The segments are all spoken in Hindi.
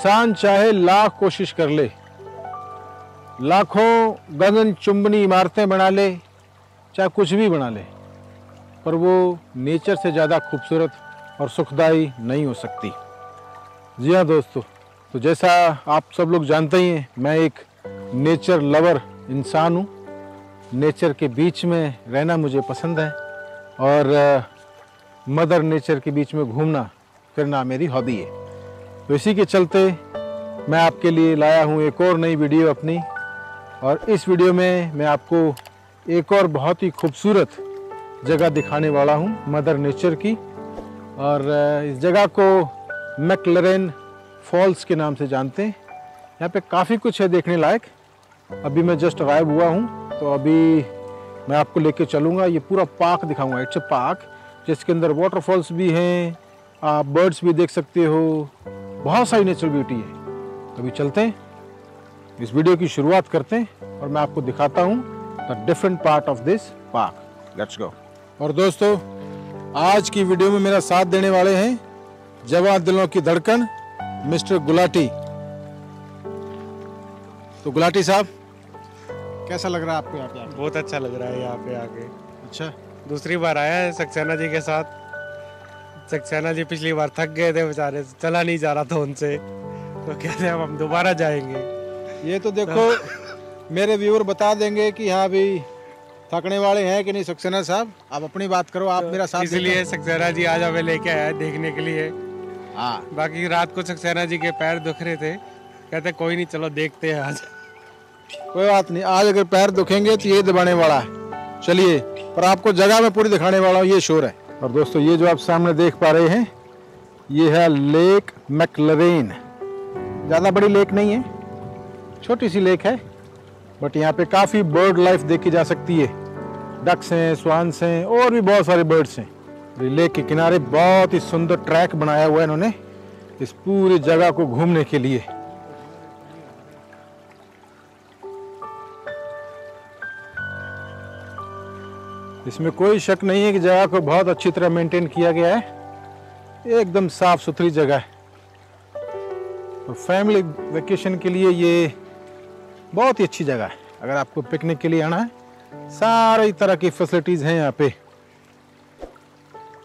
इंसान चाहे लाख कोशिश कर ले, लाखों गगन चुंबनी इमारतें बना ले, चाहे कुछ भी बना ले, पर वो नेचर से ज़्यादा खूबसूरत और सुखदाई नहीं हो सकती। जी हाँ दोस्तों तो जैसा आप सब लोग जानते ही हैं, मैं एक नेचर लवर इंसान हूँ। नेचर के बीच में रहना मुझे पसंद है और मदर नेचर के बीच में घूमना फिरना मेरी हॉबी है। तो इसी के चलते मैं आपके लिए लाया हूँ एक और नई वीडियो अपनी। और इस वीडियो में मैं आपको एक और बहुत ही खूबसूरत जगह दिखाने वाला हूँ, मदर नेचर की। और इस जगह को मैकलरेन फॉल्स के नाम से जानते हैं। यहाँ पे काफ़ी कुछ है देखने लायक। अभी मैं जस्ट अराइव हुआ हूँ तो अभी मैं आपको लेके चलूँगा। ये पूरा पार्क दिखाऊँगा, इट्स अ पार्क, जिसके अंदर वाटरफॉल्स भी हैं, आप बर्ड्स भी देख सकते हो। बहुत सारी नेचुरल ब्यूटी है। अभी चलते हैं। इस वीडियो की शुरुआत करते हैं और मैं आपको दिखाता हूँ the different part of this park let's go और दोस्तों आज की वीडियो में मेरा साथ देने वाले हैं जवा दिलों की धड़कन मिस्टर गुलाटी। तो गुलाटी साहब कैसा लग रहा है आपको यहाँ पे बहुत अच्छा लग रहा है यहाँ पे आके। अच्छा। दूसरी बार आया है सक्सेना जी के साथ। सक्सेना जी पिछली बार थक गए थे बेचारे चला नहीं जा रहा था उनसे। तो कहते हैं हम दोबारा जाएँगे। ये तो देखो मेरे व्यूअर बता देंगे कि हाँ भाई थकने वाले हैं कि नहीं सक्सेना साहब? आप अपनी बात करो आप मेरा साथ इसलिए सक्सेना जी आज हमें लेके आया है देखने के लिए। हाँ। बाकी रात को सक्सेना जी के पैर दुख रहे थे। कहते कोई नहीं चलो देखते हैं आज। कोई बात नहीं आज अगर पैर दुखेंगे तो ये दबाने वाला है। चलिए पर आपको जगह में पूरी दिखाने वाला हूँ ये शोर है। और दोस्तों, ये जो आप सामने देख पा रहे हैं, ये है लेक मैकलरेन। ज़्यादा बड़ी लेक नहीं है, छोटी सी लेक है, बट यहाँ पे काफ़ी बर्ड लाइफ देखी जा सकती है। डक्स हैं स्वान्स हैं, और भी बहुत सारे बर्ड्स हैं। और लेक के किनारे बहुत ही सुंदर ट्रैक बनाया हुआ है इन्होंने, इस पूरी जगह को घूमने के लिए। इसमें कोई शक नहीं है कि जगह को बहुत अच्छी तरह मेंटेन किया गया है। एकदम साफ़ सुथरी जगह है। और फैमिली वेकेशन के लिए ये बहुत ही अच्छी जगह है। अगर आपको पिकनिक के लिए आना है, सारी तरह की फैसिलिटीज़ हैं यहाँ पे।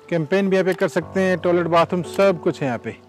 कैंपेन भी यहाँ पे कर सकते हैं टॉयलेट बाथरूम सब कुछ है यहाँ पे।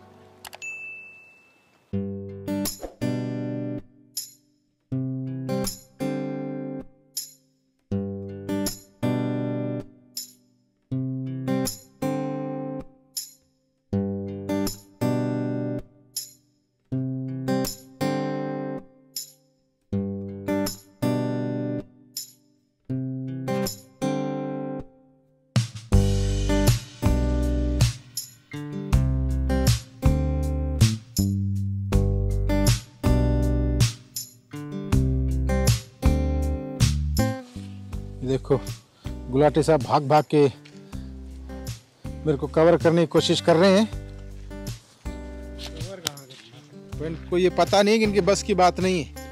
देखो, गुलाटी साहब भाग भाग के मेरे को कवर करने की कोशिश कर रहे हैं। इनको ये पता नहीं कि इनकी बस की बात नहीं है।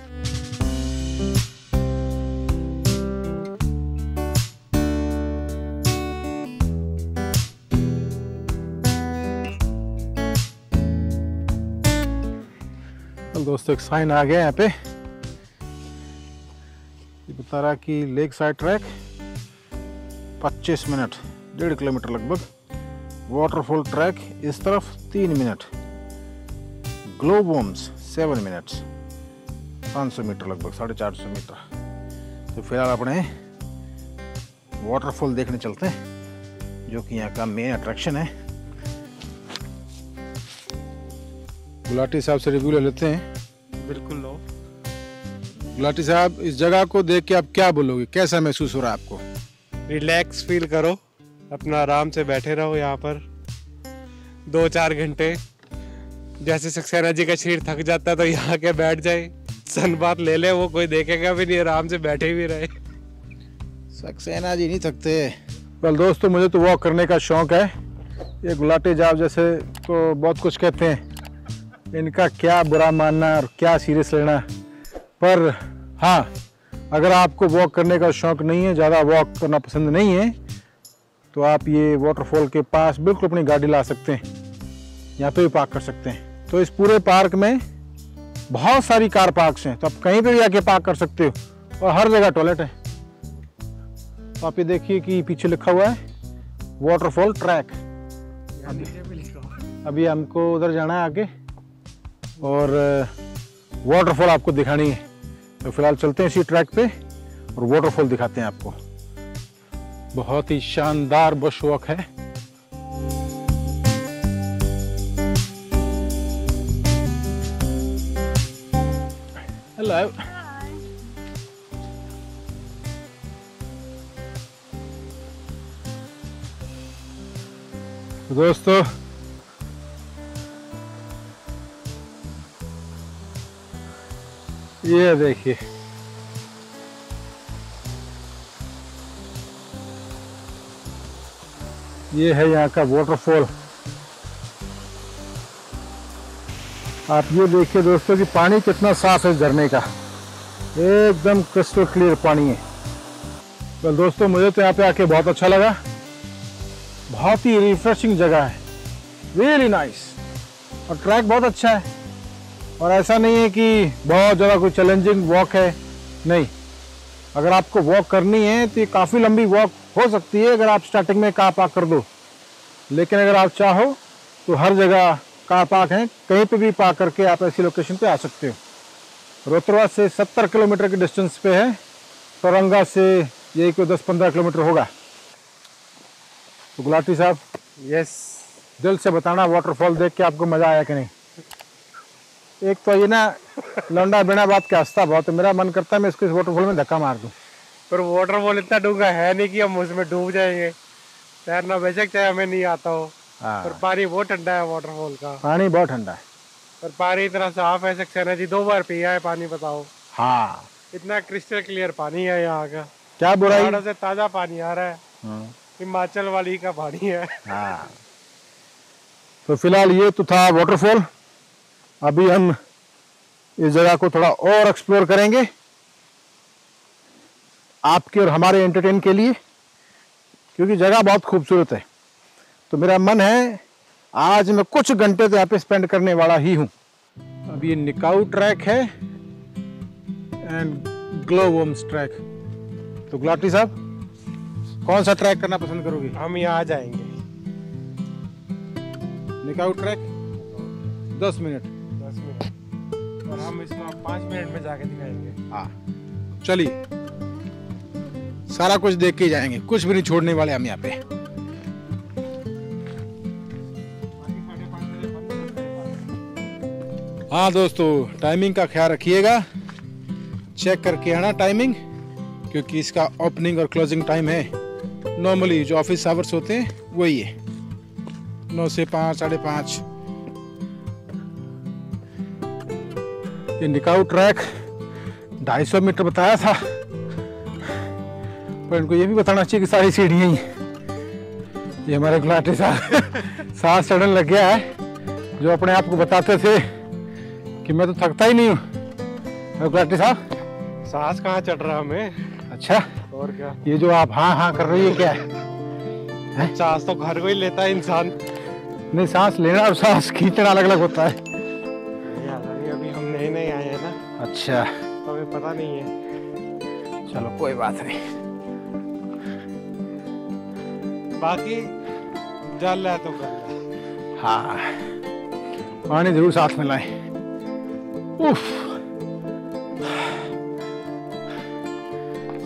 दोस्तों, एक साइन आ गया यहाँ पे। रहा कि लेक साइड ट्रैक 25 मिनट, डेढ़ किलोमीटर लगभग। वाटरफॉल ट्रैक, इस तरफ़ तीन minute. Glowworms seven minutes. 500 metre लगभग, साढ़े चार सौ मीटर। तो फ़िलहाल अपने वाटरफॉल देखने चलते हैं, जो कि यहाँ का मेन अट्रैक्शन है। गुलाटी साहब से रिव्यू ले लेते हैं। बिल्कुल गुलाटी साहब इस जगह को देख के आप क्या बोलोगे? कैसा महसूस हो रहा है आपको? रिलैक्स फील करो। अपना आराम से बैठे रहो यहाँ पर। दो चार घंटे। जैसे सक्सेना जी का शरीर थक जाता है तो यहाँ के बैठ जाए। सन बात ले ले वो कोई देखेगा भी नहीं आराम से बैठे भी रहे। सक्सेना जी नहीं थकते। कल दोस्तों मुझे तो वॉक करने का शौक है। ये गुलाटी जाब जैसे तो बहुत कुछ कहते हैं। इनका क्या बुरा मानना और क्या सीरियस लेना पर हाँ अगर आपको वॉक करने का शौक नहीं है ज़्यादा वॉक करना पसंद नहीं है तो आप ये वाटरफॉल के पास बिल्कुल अपनी गाड़ी ला सकते हैं यहाँ पे भी पार्क कर सकते हैं। तो इस पूरे पार्क में बहुत सारी कार पार्क्स हैं तो आप कहीं पे भी आके पार्क कर सकते हो और हर जगह टॉयलेट है। तो आप ये देखिए कि पीछे लिखा हुआ है वाटरफॉल ट्रैक अभी हमको उधर जाना है आगे और वाटरफॉल आपको दिखानी है। तो फ़िलहाल चलते हैं इसी ट्रैक पे और वाटरफॉल दिखाते हैं आपको। बहुत ही शानदार बुश वॉक है दोस्तों ये देखिए। ये है यहाँ का वाटरफॉल आप ये देखिए दोस्तों कि पानी कितना साफ़ है झरने का। एकदम क्रिस्टल क्लियर पानी है। तो दोस्तों मुझे तो यहाँ पे आके बहुत अच्छा लगा। बहुत ही रिफ्रेशिंग जगह है। रियली नाइस और ट्रैक बहुत अच्छा है। और ऐसा नहीं है कि बहुत ज़्यादा कोई चैलेंजिंग वॉक है। नहीं। अगर आपको वॉक करनी है तो ये काफ़ी लंबी वॉक हो सकती है अगर आप स्टार्टिंग में कार पार्क कर दो। लेकिन अगर आप चाहो तो हर जगह कार पार्क हैं। कहीं पे भी पार्क करके आप ऐसी लोकेशन पे आ सकते हो। रोतरवा से 70 किलोमीटर के डिस्टेंस पे है। तौरंगा से यही कोई 10-15 किलोमीटर होगा। तो गुलाटी साहब यस दिल से बताना वाटरफॉल देख के आपको मज़ा आया कि नहीं? एक तो ये ना लौंडा बिना बात के हंसता बहुत मेरा मन करता है मैं इसको इस वाटरफॉल में धक्का मार दूँ। पर वाटरफॉल इतना डूँगा है नहीं कि हम उसमें डूब जाएँगे। तैरना बेशक चाहे हमें नहीं आता हो हाँ। पर पानी बहुत ठंडा है वाटरफॉल का। पानी बहुत ठंडा है। पर पानी इतना साफ़ है सक्सेना जी दो बार पिया है पानी बताओ। हाँ। इतना क्रिस्टल क्लियर पानी है यहाँ का। क्या पहाड़ों से ताज़ा पानी आ रहा है। हाँ, हिमाचल वाली का पानी है। हाँ। तो फ़िलहाल ये तो था वाटरफॉल अभी हम इस जगह को थोड़ा और एक्सप्लोर करेंगे। आपके और हमारे एंटरटेन के लिए क्योंकि जगह बहुत खूबसूरत है। तो मेरा मन है आज मैं कुछ घंटे तो यहाँ पे स्पेंड करने वाला ही हूँ। अब ये निकाऊ ट्रैक है एंड ग्लो वोम्स ट्रैक तो गुलाटी साहब कौन सा ट्रैक करना पसंद करोगे? हम यहाँ आ जाएँगे। निकाऊ ट्रैक दस मिनट। और हम इसको पाँच मिनट में जाके दिखाएँगे। हाँ। चलिए। सारा कुछ देख के जाएँगे। कुछ भी नहीं छोड़ने वाले हम यहाँ पे। हाँ दोस्तों टाइमिंग का ख्याल रखिएगा। चेक करके आना टाइमिंग क्योंकि इसका ओपनिंग और क्लोजिंग टाइम है। नॉर्मली जो ऑफ़िस आवर्स होते हैं, वही है। नौ से पाँच, साढ़े पाँच। ये निकाऊ ट्रैक 250 मीटर बताया था। पर इनको ये भी बताना चाहिए कि सारी सीढ़ियाँ ही ये हमारे गुलाटी साहब सांस चढ़ने लग गया है जो अपने आप को बताते थे कि मैं तो थकता ही नहीं हूँ। गुलाटी साहब? सांस कहाँ चढ़ रहा हमें? अच्छा और क्या? ये जो आप हाँ हाँ कर रही है क्या? है? सांस तो घर को ही लेता है इंसान। नहीं सांस लेना और सांस खींचना अलग अलग होता है। अच्छा। तो हमें पता नहीं है। चलो कोई बात नहीं। बाकी जल है तो कर ले हाँ। पानी ज़रूर साथ में लाए। उफ।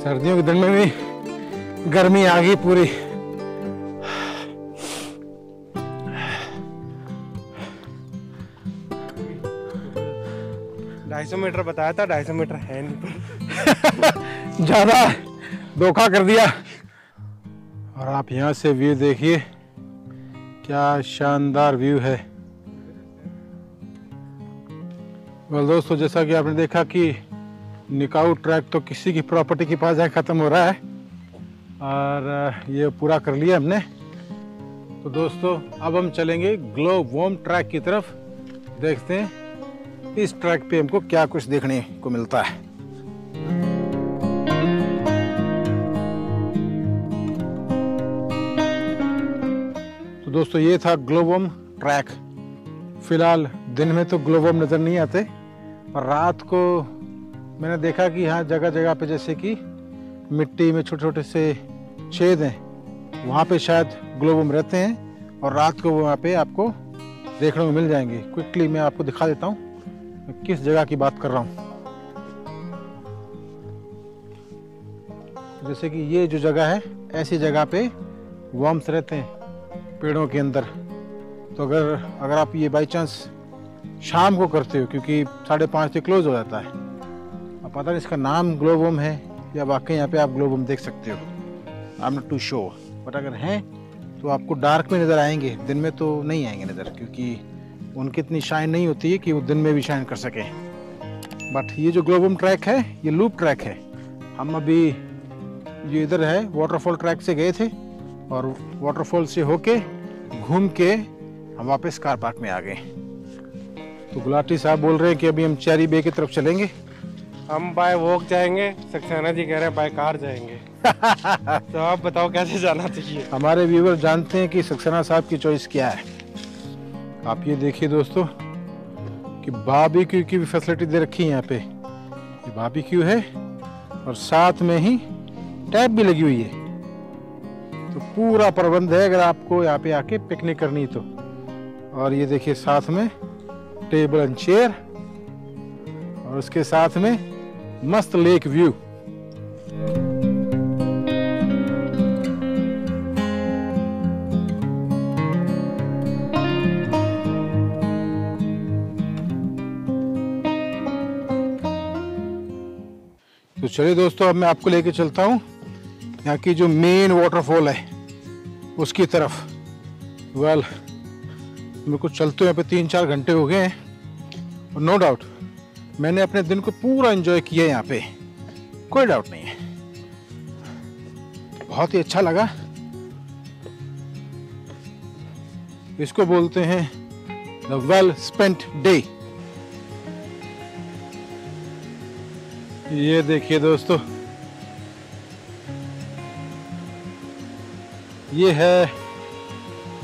सर्दियों के दिन में भी गर्मी आ गई पूरी। सौ मीटर बताया था, ढाई सौ मीटर है नहीं ज़्यादा धोखा कर दिया। और आप यहाँ से व्यू देखिए, क्या शानदार व्यू है। वेल दोस्तों, जैसा कि आपने देखा कि निकाऊ ट्रैक तो किसी की प्रॉपर्टी के पास जाए ख़त्म हो रहा है। और ये पूरा कर लिया हमने। तो दोस्तों, अब हम चलेंगे ग्लो वोम ट्रैक की तरफ़। देखते हैं इस ट्रैक पे हमको क्या कुछ देखने को मिलता है। तो दोस्तों, ये था ग्लोबम ट्रैक। फ़िलहाल दिन में तो ग्लोबम नज़र नहीं आते, पर रात को मैंने देखा कि यहाँ जगह जगह पे जैसे कि मिट्टी में छोटे छोटे से छेद हैं, वहाँ पे शायद ग्लोबम रहते हैं और रात को वहाँ पे आपको देखने को मिल जाएँगे। क्विकली मैं आपको दिखा देता हूँ। मैं किस जगह की बात कर रहा हूँ? जैसे कि ये जो जगह है, ऐसी जगह पे वर्म्स रहते हैं, पेड़ों के अंदर। तो अगर अगर आप ये बाई चांस शाम को करते हो, क्योंकि साढ़े पाँच से क्लोज हो जाता है, अब पता नहीं इसका नाम ग्लोबम है, या वाकई यहाँ पे आप ग्लोबम देख सकते हो। I am not to show but अगर हैं तो आपको डार्क में नज़र आएँगे, दिन में तो नहीं आएँगे नज़र, क्योंकि उनकी इतनी शाइन नहीं होती है कि वो दिन में भी शाइन कर सकें। बट ये जो ग्लोबम ट्रैक है ये लूप ट्रैक है। हम अभी ये इधर है वाटरफॉल ट्रैक से गए थे और वाटरफॉल से होके घूम के हम वापस कार पार्क में आ गए। तो गुलाटी साहब बोल रहे हैं कि अभी हम चेरी बे की तरफ़ चलेंगे। हम बाय वॉक जाएँगे सक्सेना जी कह रहे हैं बाय कार जाएँगे। तो आप बताओ कैसे जाना चाहिए? हमारे व्यूवर जानते हैं कि सक्सेना साहब की चॉइस क्या है। आप ये देखिए दोस्तों कि बाबीक्यू की भी फैसिलिटी दे रखी है यहाँ पे। ये बाबीक्यू है और साथ में ही टैब भी लगी हुई है। तो पूरा प्रबंध है अगर आपको यहाँ पे आके पिकनिक करनी तो। और ये देखिए साथ में टेबल एंड चेयर और उसके साथ में मस्त लेक व्यू चलिए दोस्तों, अब मैं आपको लेके चलता हूँ। यहाँ की जो मेन वाटरफॉल है, उसकी तरफ़। वेल मेरे को चलते यहाँ पे तीन चार घंटे हो गए हैं। और नो डाउट मैंने अपने दिन को पूरा एंजॉय किया यहाँ पे। कोई डाउट नहीं है। बहुत ही अच्छा लगा। इसको बोलते हैं द वेल स्पेंट डे ये देखिए दोस्तों। ये है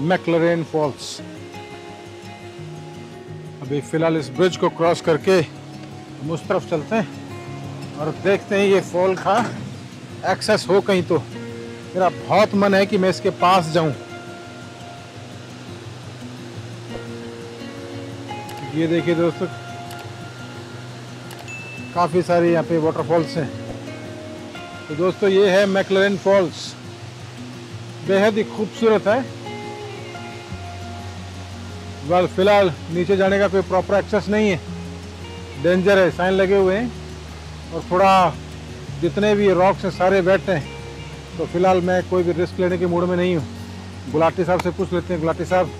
मैकलरेन फॉल्स अभी फ़िलहाल इस ब्रिज को क्रॉस करके हम उस तरफ़ चलते हैं और देखते हैं ये फॉल का एक्सेस हो कहीं तो। मेरा बहुत मन है कि मैं इसके पास जाऊँ। ये देखिए दोस्तों काफ़ी सारे यहाँ पे वाटरफॉल्स हैं। तो दोस्तों, ये है मैकलरेन फॉल्स बेहद ही खूबसूरत है। वेल फ़िलहाल नीचे जाने का कोई प्रॉपर एक्सेस नहीं है। डेंजर है साइन लगे हुए हैं। और थोड़ा जितने भी रॉक्स हैं, सारे वेट हैं। तो फ़िलहाल मैं कोई भी रिस्क लेने के मूड में नहीं हूँ। गुलाटी साहब से पूछ लेते हैं। गुलाटी साहब,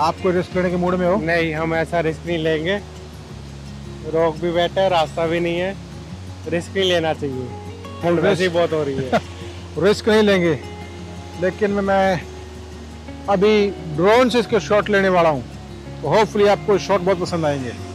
आप कोई रिस्क लेने के मूड में हो? नहीं, हम ऐसा रिस्क नहीं लेंगे। रोक भी बैठा है रास्ता भी नहीं है। रिस्क ही लेना चाहिए। ठंड वैसे बहुत हो रही है। रिस्क नहीं लेंगे। लेकिन मैं अभी ड्रोन से इसके शॉट लेने वाला हूँ। तो होपफुली आपको शॉट बहुत पसंद आएँगे।